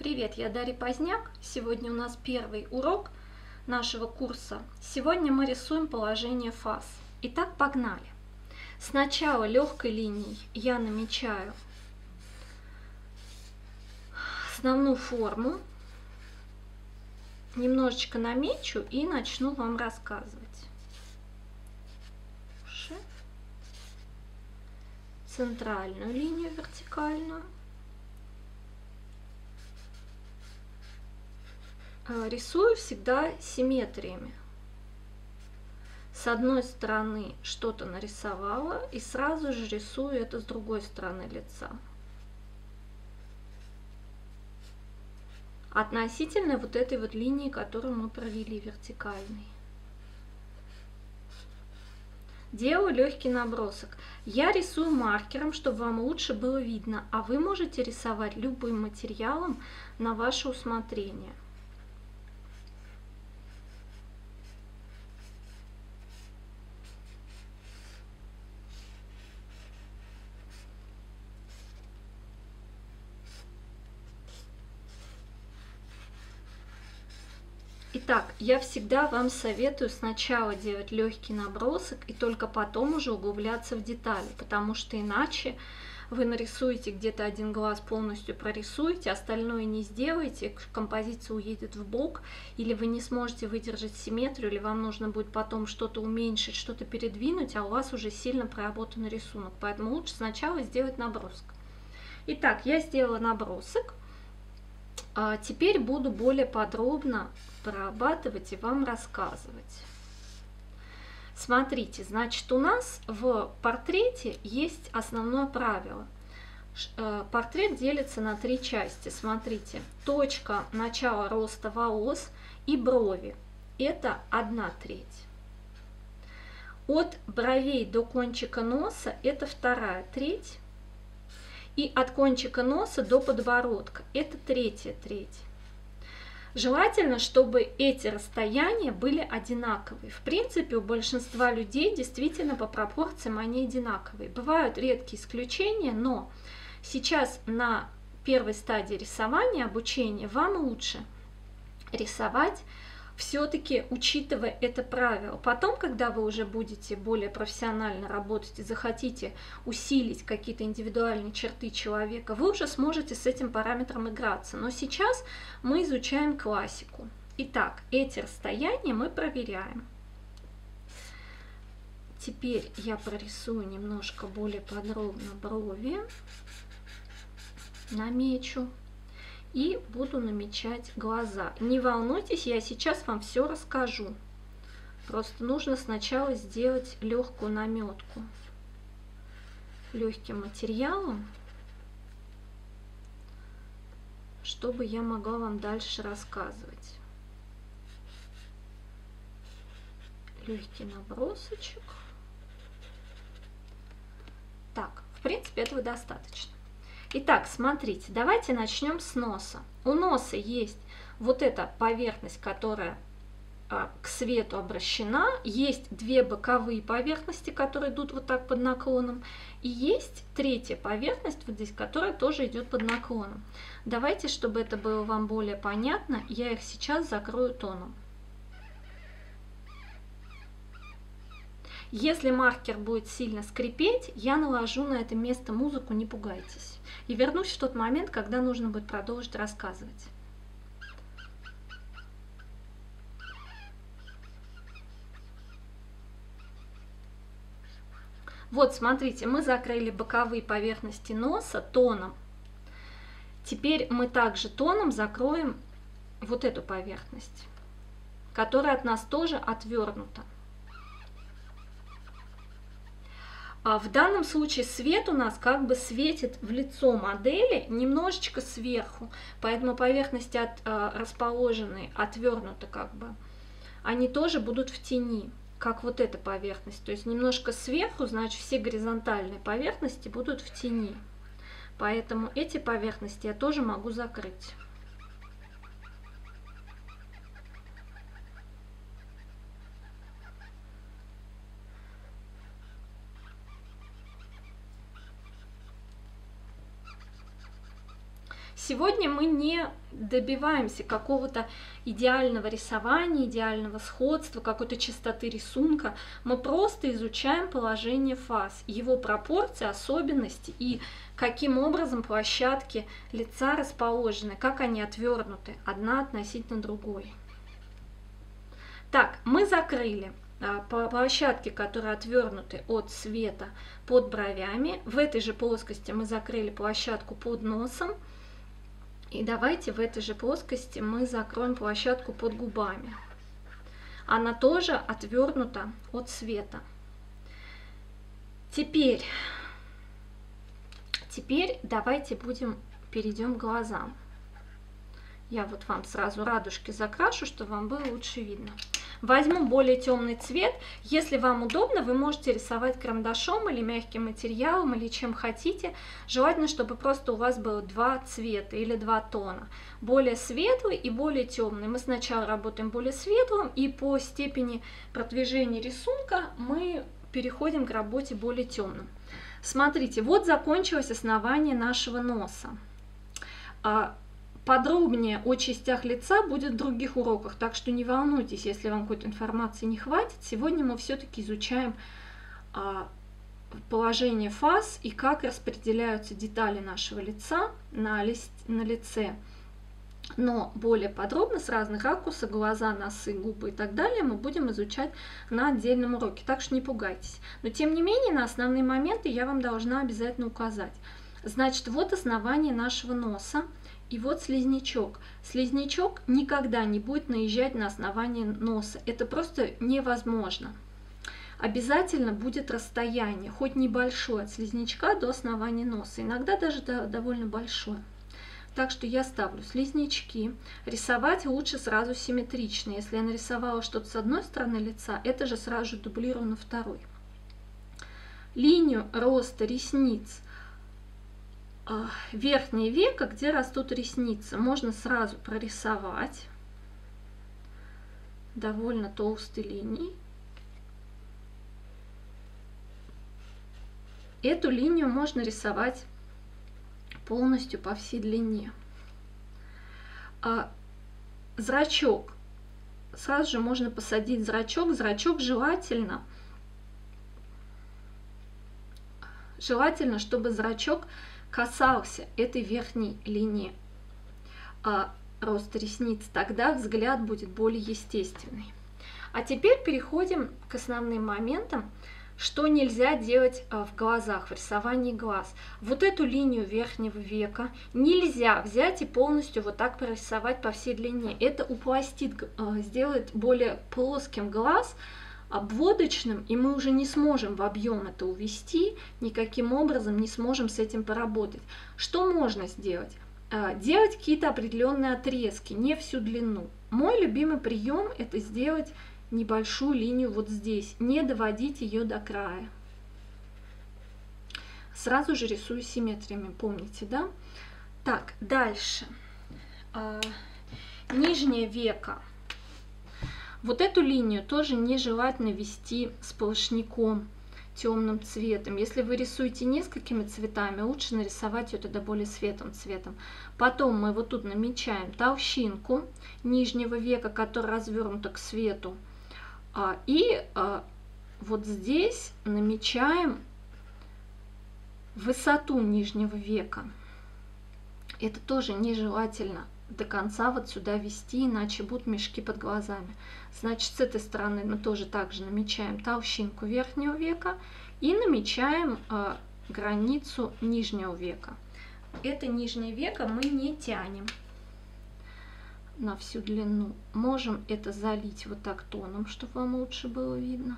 Привет, я Дарья Поздняк. Сегодня у нас первый урок нашего курса. Сегодня мы рисуем положение фаз. Итак, погнали. Сначала легкой линией я намечаю основную форму, немножечко намечу и начну вам рассказывать. Центральную линию вертикальную. Рисую всегда симметриями. С одной стороны что-то нарисовала и сразу же рисую это с другой стороны лица. Относительно вот этой вот линии, которую мы провели вертикальной. Делаю легкий набросок. Я рисую маркером, чтобы вам лучше было видно, а вы можете рисовать любым материалом на ваше усмотрение. Итак, я всегда вам советую сначала делать легкий набросок и только потом уже углубляться в детали, потому что иначе вы нарисуете где-то один глаз полностью прорисуете, остальное не сделаете, композиция уедет в бок, или вы не сможете выдержать симметрию, или вам нужно будет потом что-то уменьшить, что-то передвинуть, а у вас уже сильно проработан рисунок. Поэтому лучше сначала сделать набросок. Итак, я сделала набросок. А теперь буду более подробно прорабатывать и вам рассказывать. Смотрите, значит, у нас в портрете есть основное правило. Э, портрет делится на три части. Смотрите, точка начала роста волос и брови. Это одна треть. От бровей до кончика носа это вторая треть. И от кончика носа до подбородка это третья треть. Желательно, чтобы эти расстояния были одинаковые. В принципе, у большинства людей действительно по пропорциям они одинаковые. Бывают редкие исключения, но сейчас на первой стадии рисования, обучения, вам лучше рисовать все-таки учитывая это правило. Потом, когда вы уже будете более профессионально работать и захотите усилить какие-то индивидуальные черты человека, вы уже сможете с этим параметром играться. Но сейчас мы изучаем классику. Итак, эти расстояния мы проверяем. Теперь я прорисую немножко более подробно брови, намечу и буду намечать глаза. Не волнуйтесь, я сейчас вам все расскажу. Просто нужно сначала сделать легкую наметку легким материалом, чтобы я могла вам дальше рассказывать. Легкий набросочек. Так, в принципе, этого достаточно. Итак, смотрите, давайте начнем с носа. У носа есть вот эта поверхность, которая а, к свету обращена, есть две боковые поверхности, которые идут вот так под наклоном, и есть третья поверхность, вот здесь, которая тоже идет под наклоном. Давайте, чтобы это было вам более понятно, я их сейчас закрою тоном. Если маркер будет сильно скрипеть, я наложу на это место музыку, не пугайтесь. И вернусь в тот момент, когда нужно будет продолжить рассказывать. Вот, смотрите, мы закрыли боковые поверхности носа тоном. Теперь мы также тоном закроем вот эту поверхность, которая от нас тоже отвернута. А в данном случае свет у нас как бы светит в лицо модели немножечко сверху, поэтому поверхности от, э, расположенные отвернуты как бы, они тоже будут в тени, как вот эта поверхность. То есть немножко сверху, значит все горизонтальные поверхности будут в тени. Поэтому эти поверхности я тоже могу закрыть. Сегодня мы не добиваемся какого-то идеального рисования, идеального сходства, какой-то чистоты рисунка. Мы просто изучаем положение фаз, его пропорции, особенности и каким образом площадки лица расположены, как они отвернуты одна относительно другой. Так, мы закрыли а, площадки, которые отвернуты от света под бровями. В этой же плоскости мы закрыли площадку под носом. И давайте в этой же плоскости мы закроем площадку под губами. Она тоже отвернута от света. Теперь, теперь давайте будем перейдем к глазам. Я вот вам сразу радужки закрашу, чтобы вам было лучше видно. Возьму более темный цвет. Если вам удобно, вы можете рисовать карандашом или мягким материалом, или чем хотите. Желательно, чтобы просто у вас было два цвета или два тона. Более светлый и более темный. Мы сначала работаем более светлым, и по степени продвижения рисунка мы переходим к работе более темным. Смотрите, вот закончилось основание нашего носа. Подробнее о частях лица будет в других уроках, так что не волнуйтесь, если вам какой-то информации не хватит. Сегодня мы все-таки изучаем а, положение фаз и как распределяются детали нашего лица на, лист, на лице. Но более подробно с разных ракурсов, глаза, носы, губы и так далее мы будем изучать на отдельном уроке, так что не пугайтесь. Но тем не менее на основные моменты я вам должна обязательно указать. Значит, вот основание нашего носа. И вот слизнячок. Слизнячок никогда не будет наезжать на основание носа. Это просто невозможно. Обязательно будет расстояние, хоть небольшое, от слизнячка до основания носа. Иногда даже довольно большое. Так что я ставлю слизнячки. Рисовать лучше сразу симметрично. Если я нарисовала что-то с одной стороны лица, это же сразу же дублирую на второй. Линию роста ресниц – верхнее веко, где растут ресницы, можно сразу прорисовать довольно толстой линией. Эту линию можно рисовать полностью по всей длине. А зрачок. Сразу же можно посадить зрачок. Зрачок желательно. Желательно, чтобы зрачок касался этой верхней линии а, роста ресниц, тогда взгляд будет более естественный. А теперь переходим к основным моментам, что нельзя делать а, в глазах, в рисовании глаз. Вот эту линию верхнего века нельзя взять и полностью вот так прорисовать по всей длине. Это упластит, а, сделает более плоским глаз, обводочным, и мы уже не сможем в объем это увести, никаким образом не сможем с этим поработать. Что можно сделать? А, делать какие-то определенные отрезки, не всю длину. Мой любимый прием это сделать небольшую линию вот здесь, не доводить ее до края. Сразу же рисую симметриями, помните, да? Так, дальше. А, нижнее веко вот эту линию тоже нежелательно вести сплошняком темным цветом. Если вы рисуете несколькими цветами, лучше нарисовать ее тогда более светлым цветом. Потом мы вот тут намечаем толщинку нижнего века, которая развернута к свету. А, и а, вот здесь намечаем высоту нижнего века. Это тоже нежелательно до конца вот сюда вести, иначе будут мешки под глазами. Значит, с этой стороны мы тоже также намечаем толщинку верхнего века и намечаем э, границу нижнего века. Это нижнее веко мы не тянем на всю длину. Можем это залить вот так тоном, чтобы вам лучше было видно.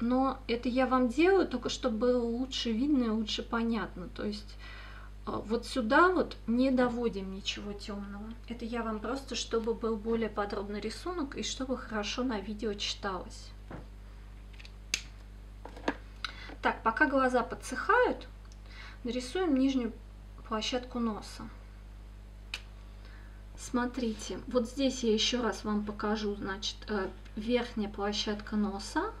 Но это я вам делаю только чтобы было лучше видно и лучше понятно. То есть э, вот сюда вот не доводим ничего темного. Это я вам просто, чтобы был более подробный рисунок и чтобы хорошо на видео читалось. Так, пока глаза подсыхают, нарисуем нижнюю площадку носа. Смотрите, вот здесь я еще раз вам покажу, значит, э, верхняя площадка носа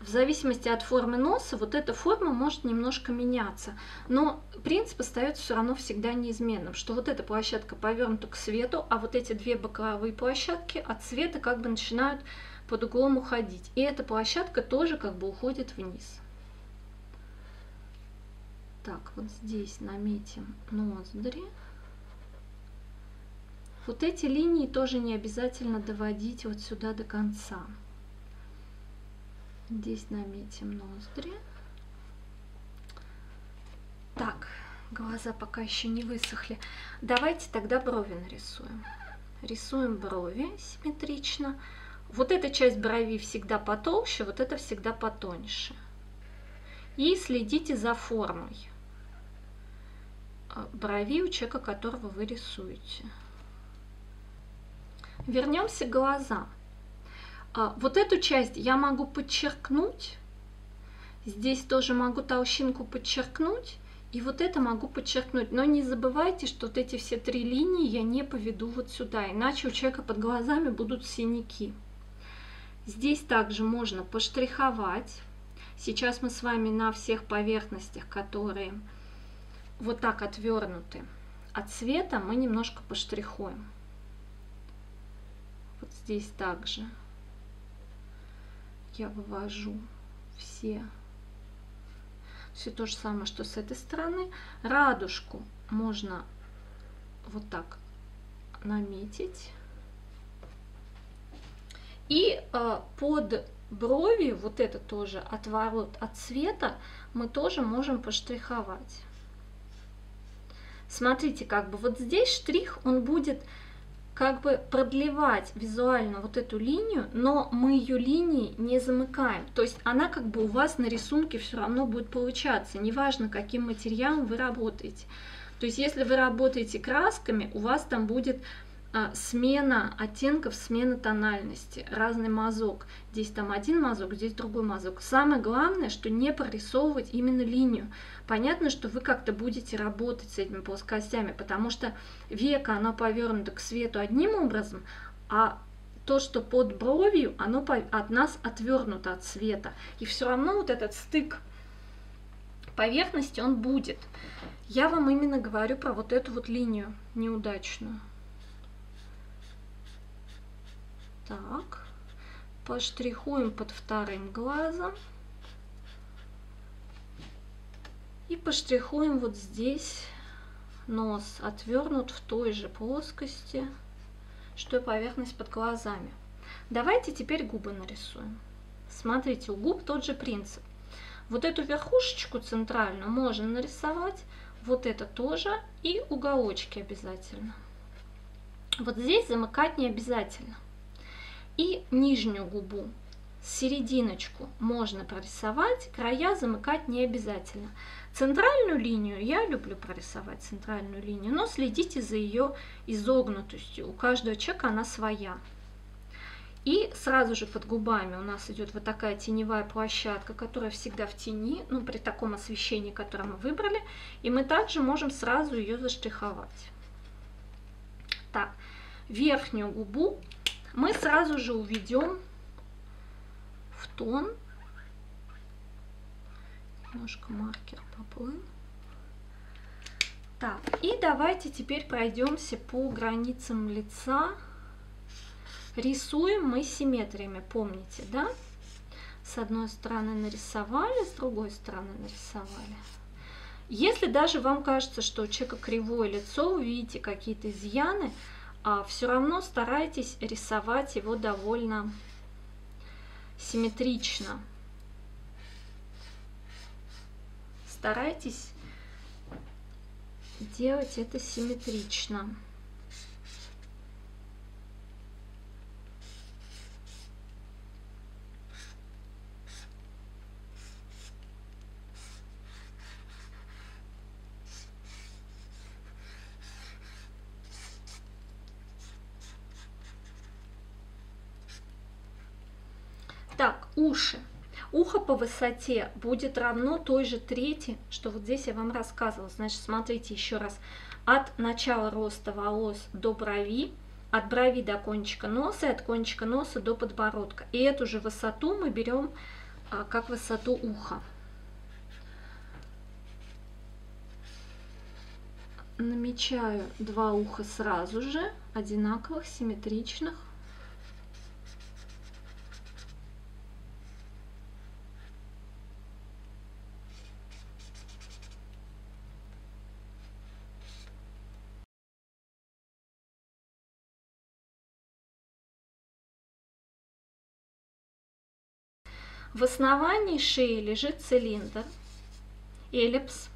в зависимости от формы носа, вот эта форма может немножко меняться. Но принцип остается все равно всегда неизменным, что вот эта площадка повернута к свету, а вот эти две боковые площадки от света как бы начинают под углом уходить. И эта площадка тоже как бы уходит вниз. Так, вот здесь наметим ноздри. Вот эти линии тоже не обязательно доводить вот сюда до конца. Здесь наметим ноздри. Так, глаза пока еще не высохли. Давайте тогда брови нарисуем. Рисуем брови симметрично. Вот эта часть брови всегда потолще, вот это всегда потоньше. И следите за формой а, брови у человека, которого вы рисуете. Вернемся к глазам. А, вот эту часть я могу подчеркнуть. Здесь тоже могу толщинку подчеркнуть. И вот это могу подчеркнуть. Но не забывайте, что вот эти все три линии я не поведу вот сюда. Иначе у человека под глазами будут синяки. Здесь также можно поштриховать. Сейчас мы с вами на всех поверхностях, которые вот так отвернуты от цвета, мы немножко поштрихуем. Вот здесь также я вывожу все все то же самое, что с этой стороны. Радужку можно вот так наметить. И э, под брови, вот это тоже отворот от цвета, мы тоже можем поштриховать. Смотрите, как бы вот здесь штрих, он будет как бы продлевать визуально вот эту линию, но мы ее линии не замыкаем. То есть она как бы у вас на рисунке все равно будет получаться, неважно каким материалом вы работаете. То есть если вы работаете красками, у вас там будет смена оттенков, смена тональности, разный мазок. Здесь там один мазок, здесь другой мазок. Самое главное, что не прорисовывать именно линию. Понятно, что вы как-то будете работать с этими плоскостями, потому что века, оно повернуто к свету одним образом, а то, что под бровью, оно от нас отвернуто от света. И все равно вот этот стык поверхности, он будет. Я вам именно говорю про вот эту вот линию неудачную. Так, поштрихуем под вторым глазом. И поштрихуем вот здесь нос отвернут в той же плоскости, что и поверхность под глазами. Давайте теперь губы нарисуем. Смотрите, у губ тот же принцип. Вот эту верхушечку центральную можно нарисовать, вот это тоже, и уголочки обязательно. Вот здесь замыкать не обязательно. И нижнюю губу, серединочку можно прорисовать, края замыкать не обязательно. Центральную линию я люблю прорисовать, центральную линию, но следите за ее изогнутостью. У каждого человека она своя. И сразу же под губами у нас идет вот такая теневая площадка, которая всегда в тени, ну при таком освещении, которое мы выбрали. И мы также можем сразу ее заштриховать. Так, верхнюю губу мы сразу же уведем в тон. Немножко маркер поплыл. Так, и давайте теперь пройдемся по границам лица. Рисуем мы симметриями, помните, да? С одной стороны нарисовали, с другой стороны нарисовали. Если даже вам кажется, что у человека кривое лицо, вы видите какие-то изъяны, а все равно старайтесь рисовать его довольно симметрично. Старайтесь делать это симметрично. уши. Ухо по высоте будет равно той же трети, что вот здесь я вам рассказывала. Значит, смотрите еще раз. От начала роста волос до брови, от брови до кончика носа и от кончика носа до подбородка. И эту же высоту мы берем а, как высоту уха. Намечаю два уха сразу же, одинаковых, симметричных. В основании шеи лежит цилиндр, эллипс,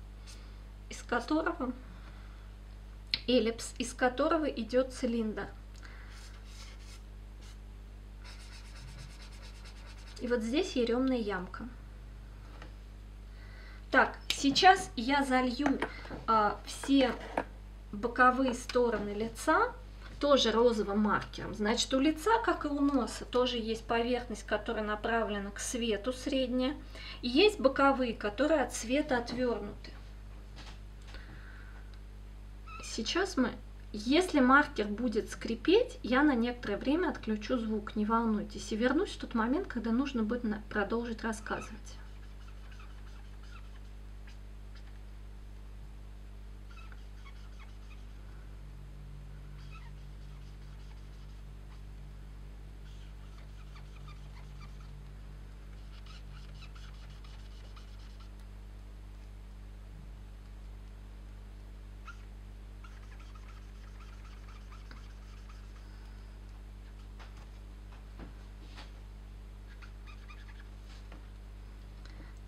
из которого, эллипс, из которого идет цилиндр. И вот здесь еремная ямка. Так, сейчас я залью а, все боковые стороны лица тоже розовым маркером. Значит, у лица, как и у носа, тоже есть поверхность, которая направлена к свету, средняя. И есть боковые, которые от света отвернуты. Сейчас мы, если маркер будет скрипеть, я на некоторое время отключу звук, не волнуйтесь. И вернусь в тот момент, когда нужно будет продолжить рассказывать.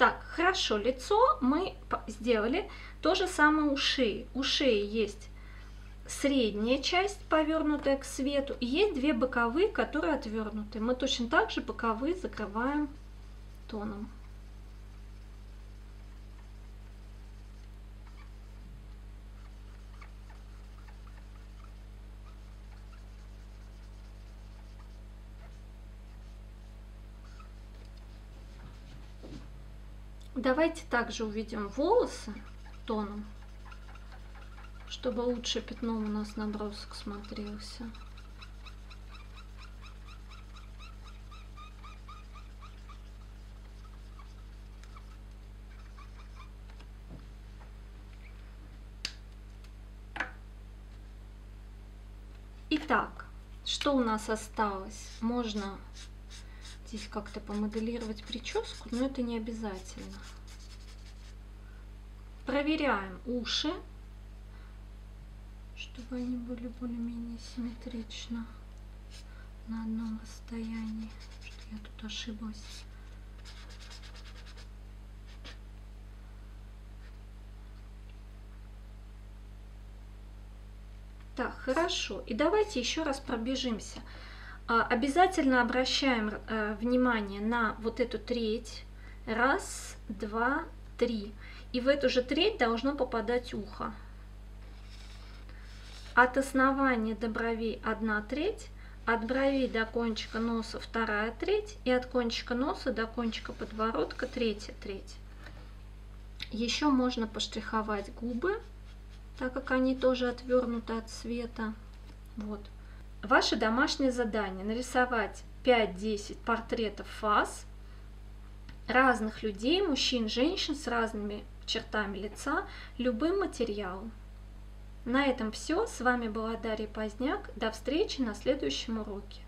Так, хорошо, лицо мы сделали. То же самое у шеи. У шеи есть средняя часть, повернутая к свету, и есть две боковые, которые отвернуты. Мы точно так же боковые закрываем тоном. Давайте также уведем волосы тоном, чтобы лучше пятно у нас набросок смотрелся. Итак, что у нас осталось? Можно здесь как-то помоделировать прическу, но это не обязательно. Проверяем уши, чтобы они были более-менее симметрично на одном расстоянии, что я тут ошиблась. Так, хорошо. И давайте еще раз пробежимся. А, обязательно обращаем э, внимание на вот эту треть. Раз, два, три. И в эту же треть должно попадать ухо. От основания до бровей одна треть, от бровей до кончика носа вторая треть и от кончика носа до кончика подбородка третья треть. Еще можно поштриховать губы, так как они тоже отвернуты от света. Вот. Ваше домашнее задание – нарисовать 5-10 портретов фаз разных людей, мужчин, женщин с разными чертами лица, любым материалом. На этом все. С вами была Дарья Поздняк. До встречи на следующем уроке.